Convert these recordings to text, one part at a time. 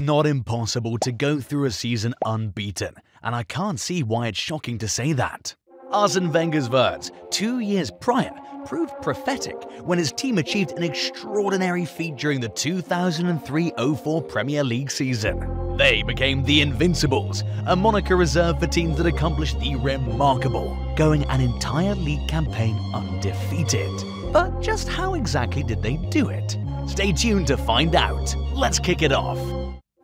not impossible to go through a season unbeaten, and I can't see why it's shocking to say that. Arsene Wenger's words, two years prior, proved prophetic when his team achieved an extraordinary feat during the 2003-04 Premier League season. They became the Invincibles, a moniker reserved for teams that accomplished the remarkable, going an entire league campaign undefeated. But just how exactly did they do it? Stay tuned to find out. Let's kick it off.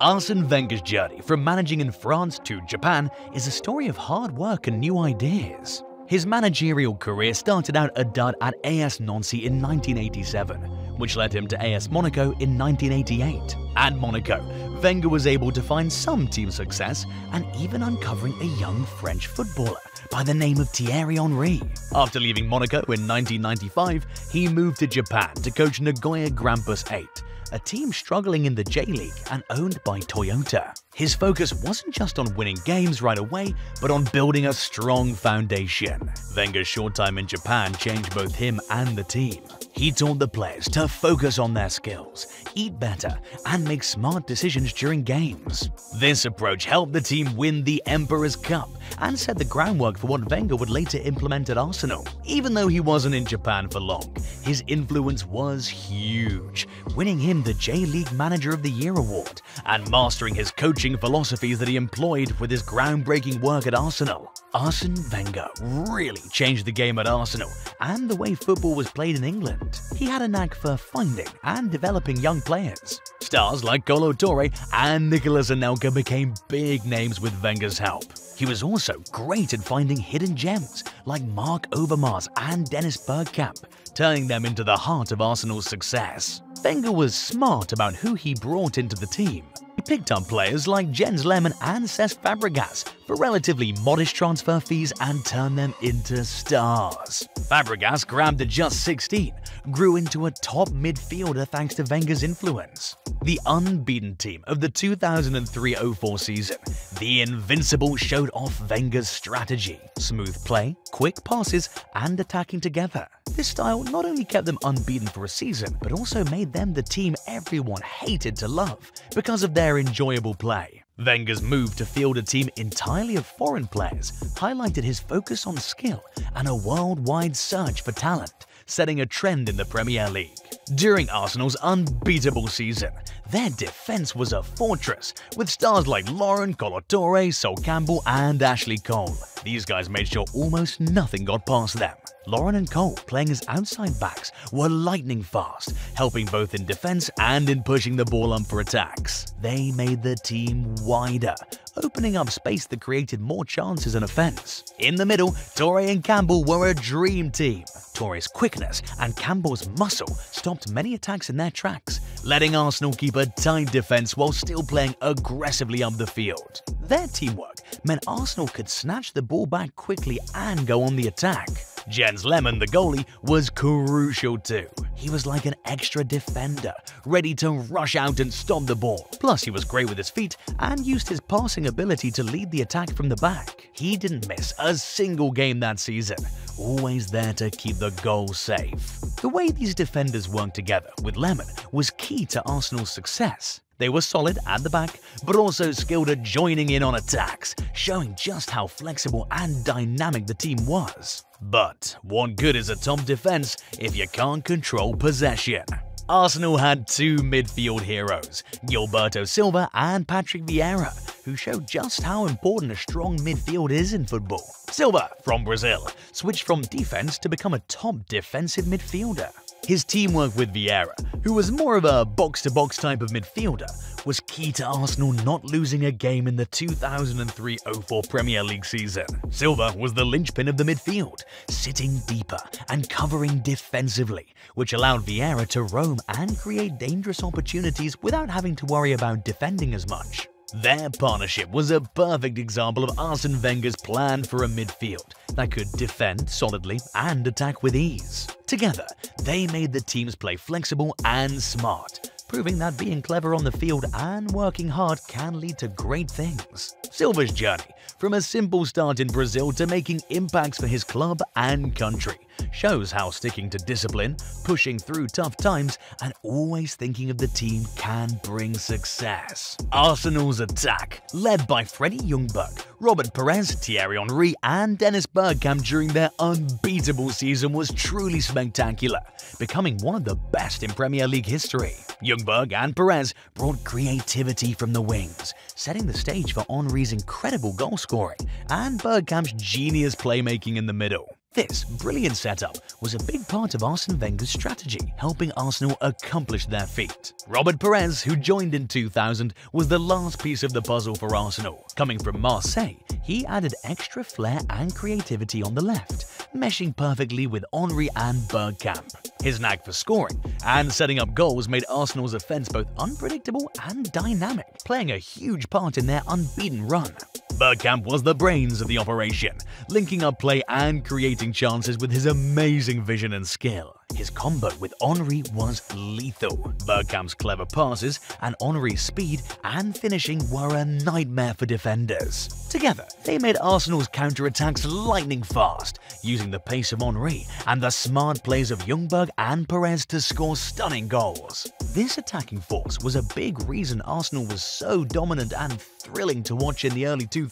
Arsene Wenger's journey from managing in France to Japan is a story of hard work and new ideas. His managerial career started out a dud at AS Nancy in 1987, which led him to AS Monaco in 1988. At Monaco, Wenger was able to find some team success and even uncovering a young French footballer by the name of Thierry Henry. After leaving Monaco in 1995, he moved to Japan to coach Nagoya Grampus 8, a team struggling in the J-League and owned by Toyota. His focus wasn't just on winning games right away, but on building a strong foundation. Wenger's short time in Japan changed both him and the team. He taught the players to focus on their skills, eat better, and make smart decisions during games. This approach helped the team win the Emperor's Cup and set the groundwork for what Wenger would later implement at Arsenal. Even though he wasn't in Japan for long, his influence was huge, winning him the J-League Manager of the Year award and mastering his coaching philosophies that he employed with his groundbreaking work at Arsenal. Arsene Wenger really changed the game at Arsenal and the way football was played in England. He had a knack for finding and developing young players. Stars like Kolo Touré and Nicolas Anelka became big names with Wenger's help. He was also great at finding hidden gems like Marc Overmars and Dennis Bergkamp, turning them into the heart of Arsenal's success. Wenger was smart about who he brought into the team. He picked up players like Jens Lehmann and Cesc Fabregas for relatively modest transfer fees and turned them into stars. Fabregas, grabbed at just 16, grew into a top midfielder thanks to Wenger's influence. The unbeaten team of the 2003-04 season, the Invincible showed off Wenger's strategy, smooth play, quick passes, and attacking together. This style not only kept them unbeaten for a season, but also made them the team everyone hated to love because of their enjoyable play. Wenger's move to field a team entirely of foreign players highlighted his focus on skill and a worldwide search for talent, setting a trend in the Premier League. During Arsenal's unbeatable season, their defense was a fortress, with stars like Lauren Kolo Touré, Sol Campbell, and Ashley Cole. These guys made sure almost nothing got past them. Lauren and Cole, playing as outside backs, were lightning fast, helping both in defense and in pushing the ball up for attacks. They made the team wider, opening up space that created more chances and offense. In the middle, Touré and Campbell were a dream team. Touré's quickness and Campbell's muscle stopped many attacks in their tracks, letting Arsenal keep a tight defense while still playing aggressively up the field. Their teamwork meant Arsenal could snatch the ball back quickly and go on the attack. Jens Lehmann, the goalie, was crucial too. He was like an extra defender, ready to rush out and stop the ball. Plus, he was great with his feet and used his passing ability to lead the attack from the back. He didn't miss a single game that season, always there to keep the goal safe. The way these defenders worked together with Lehmann was key to Arsenal's success. They were solid at the back, but also skilled at joining in on attacks, showing just how flexible and dynamic the team was. But what good is a top defense if you can't control possession? Arsenal had two midfield heroes, Gilberto Silva and Patrick Vieira, who showed just how important a strong midfield is in football. Silva, from Brazil, switched from defense to become a top defensive midfielder. His teamwork with Vieira, who was more of a box-to-box -box type of midfielder, was key to Arsenal not losing a game in the 2003-04 Premier League season. Silva was the linchpin of the midfield, sitting deeper and covering defensively, which allowed Vieira to roam and create dangerous opportunities without having to worry about defending as much. Their partnership was a perfect example of Arsene Wenger's plan for a midfield that could defend solidly and attack with ease. Together, they made the teams play flexible and smart, proving that being clever on the field and working hard can lead to great things. Silva's journey, from a simple start in Brazil to making impacts for his club and country, shows how sticking to discipline, pushing through tough times, and always thinking of the team can bring success. Arsenal's attack, led by Freddie Ljungberg, Robert Pires, Thierry Henry, and Dennis Bergkamp during their unbeatable season was truly spectacular, becoming one of the best in Premier League history. Ljungberg and Pires brought creativity from the wings, setting the stage for Henry's incredible goal scoring and Bergkamp's genius playmaking in the middle. This brilliant setup was a big part of Arsene Wenger's strategy, helping Arsenal accomplish their feat. Robert Pires, who joined in 2000, was the last piece of the puzzle for Arsenal. Coming from Marseille, he added extra flair and creativity on the left, meshing perfectly with Henry and Bergkamp. His knack for scoring and setting up goals made Arsenal's offense both unpredictable and dynamic, playing a huge part in their unbeaten run. Bergkamp was the brains of the operation, linking up play and creating chances with his amazing vision and skill. His combo with Henry was lethal. Bergkamp's clever passes and Henry's speed and finishing were a nightmare for defenders. Together, they made Arsenal's counterattacks lightning fast, using the pace of Henry and the smart plays of Ljungberg and Pires to score stunning goals. This attacking force was a big reason Arsenal was so dominant and thrilling to watch in the early 2000s.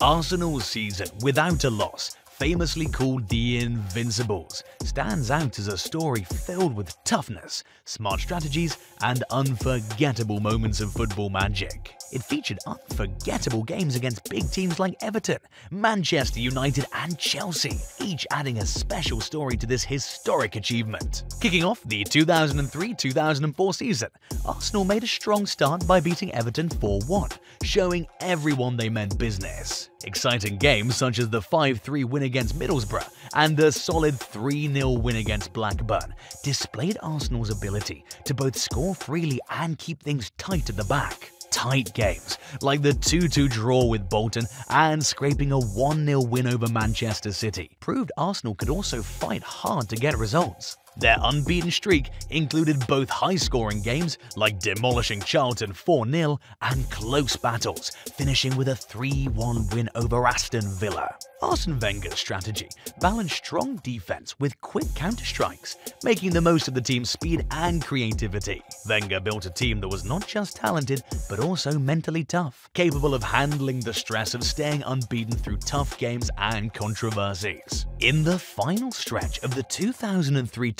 Arsenal's season without a loss famously called the Invincibles, stands out as a story filled with toughness, smart strategies, and unforgettable moments of football magic. It featured unforgettable games against big teams like Everton, Manchester United, and Chelsea, each adding a special story to this historic achievement. Kicking off the 2003-2004 season, Arsenal made a strong start by beating Everton 4-1, showing everyone they meant business. Exciting games such as the 5-3 win against Middlesbrough and the solid 3-0 win against Blackburn displayed Arsenal's ability to both score freely and keep things tight at the back. Tight games, like the 2-2 draw with Bolton and scraping a 1-0 win over Manchester City, proved Arsenal could also fight hard to get results. Their unbeaten streak included both high-scoring games like demolishing Charlton 4-0 and close battles, finishing with a 3-1 win over Aston Villa. Arsene Wenger's strategy balanced strong defense with quick counter-strikes, making the most of the team's speed and creativity. Wenger built a team that was not just talented, but also mentally tough, capable of handling the stress of staying unbeaten through tough games and controversies. In the final stretch of the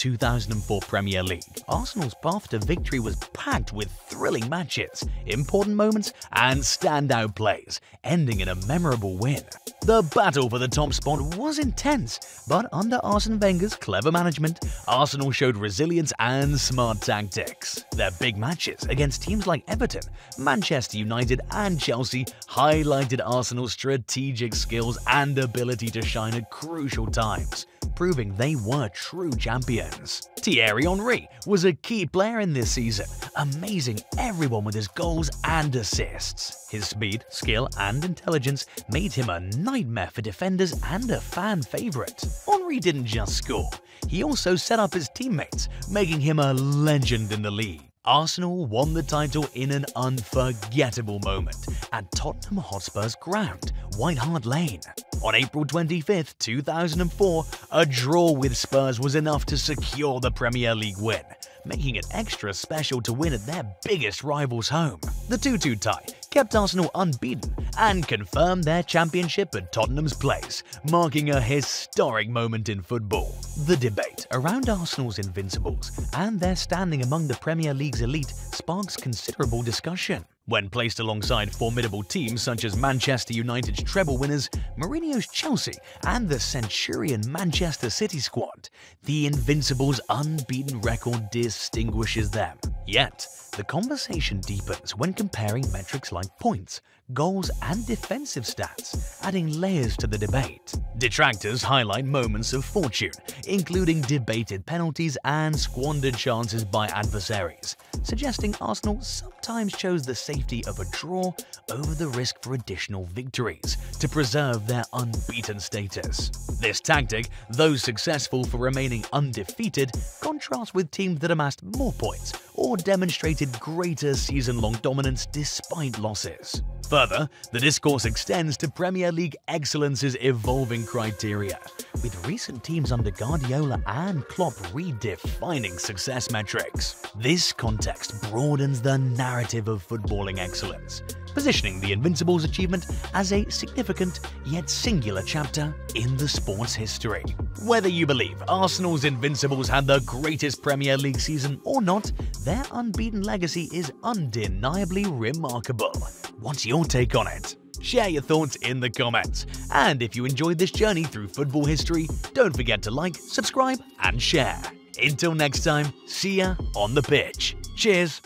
2003-2004 Premier League, Arsenal's path to victory was packed with thrilling matches, important moments, and standout plays, ending in a memorable win. The battle for the top spot was intense, but under Arsene Wenger's clever management, Arsenal showed resilience and smart tactics. Their big matches against teams like Everton, Manchester United, and Chelsea highlighted Arsenal's strategic skills and ability to shine at crucial times, proving they were true champions. Thierry Henry was a key player in this season, amazing everyone with his goals and assists. His speed, skill, and intelligence made him a nightmare for defenders and a fan favorite. Henry didn't just score, he also set up his teammates, making him a legend in the league. Arsenal won the title in an unforgettable moment at Tottenham Hotspur's ground, White Hart Lane. On April 25, 2004, a draw with Spurs was enough to secure the Premier League win, making it extra special to win at their biggest rival's home. The 2-2 tie kept Arsenal unbeaten and confirmed their championship at Tottenham's place, marking a historic moment in football. The debate around Arsenal's invincibles and their standing among the Premier League's elite sparks considerable discussion. When placed alongside formidable teams such as Manchester United's treble winners, Mourinho's Chelsea, and the Centurion Manchester City squad, the Invincibles' unbeaten record distinguishes them. Yet, the conversation deepens when comparing metrics like points, goals, and defensive stats, adding layers to the debate. Detractors highlight moments of fortune, including debated penalties and squandered chances by adversaries, suggesting Arsenal sometimes chose the safety of a draw over the risk for additional victories to preserve their unbeaten status. This tactic, though successful for remaining undefeated, contrasts with teams that amassed more points or demonstrated greater season-long dominance despite losses. Further, the discourse extends to Premier League excellence's evolving criteria, with recent teams under Guardiola and Klopp redefining success metrics. This context broadens the narrative of footballing excellence, positioning the Invincibles' achievement as a significant yet singular chapter in the sport's history. Whether you believe Arsenal's Invincibles had the greatest Premier League season or not, their unbeaten legacy is undeniably remarkable. What's your take on it? Share your thoughts in the comments. And if you enjoyed this journey through football history, don't forget to like, subscribe, and share. Until next time, see ya on the pitch. Cheers.